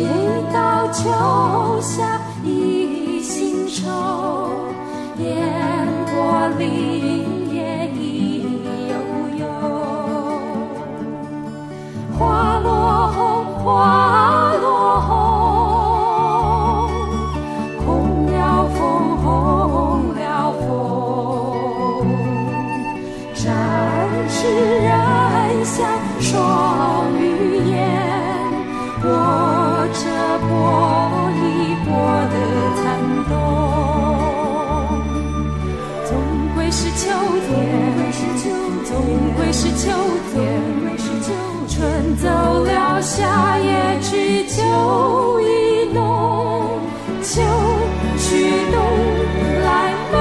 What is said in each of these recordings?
一道秋霞，一新愁，烟波里。总归是秋天，春走了，夏也去，秋意浓，秋去冬来，美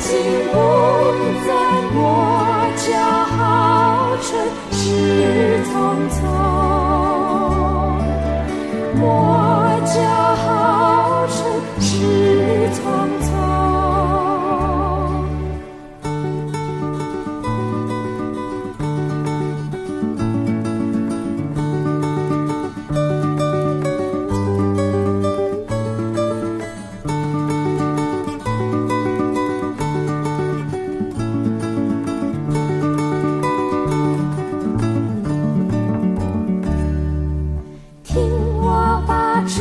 景不再我叫好春事匆匆，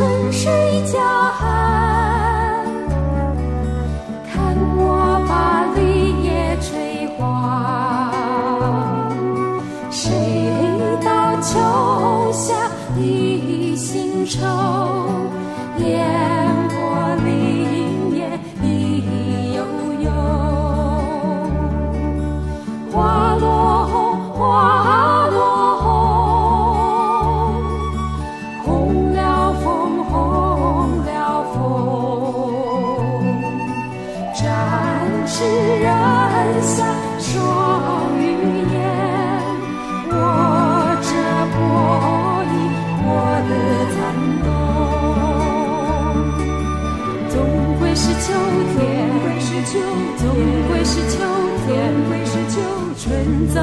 春水叫喊，看我把绿叶吹黄。谁道秋夏一心愁，展翅人像双羽燕，握着波一波的残冬。总归是秋天，总归是秋天，春走